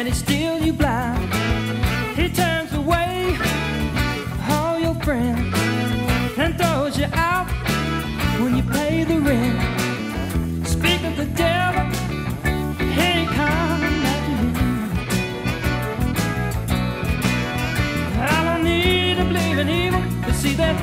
and he steals you blind. He turns away all your friends and throws you out when you pay the rent. Speak of the devil, he comes you. I need to believe in evil to see that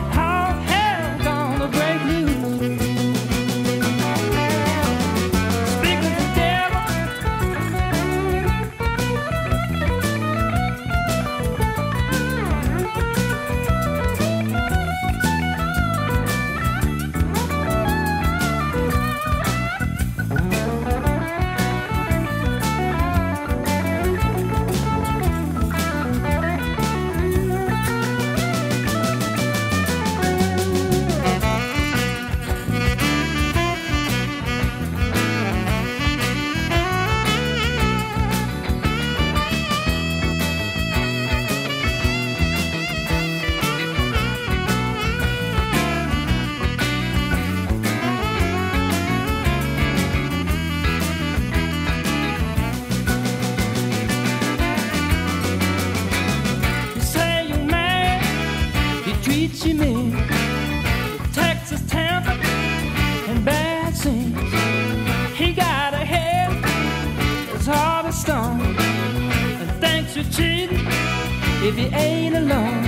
And thinks you're cheating if you ain't alone.